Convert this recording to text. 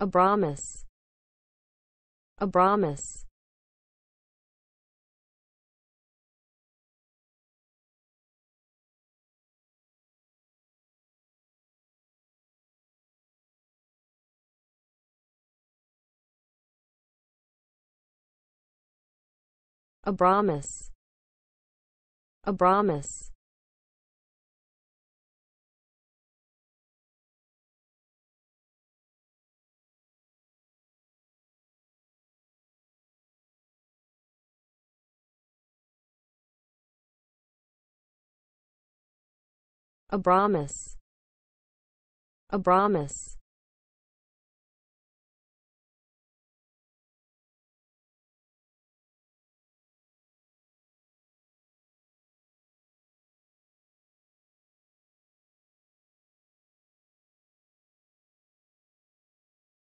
Abramus Abramus Abramus Abramus Abramus. Abramus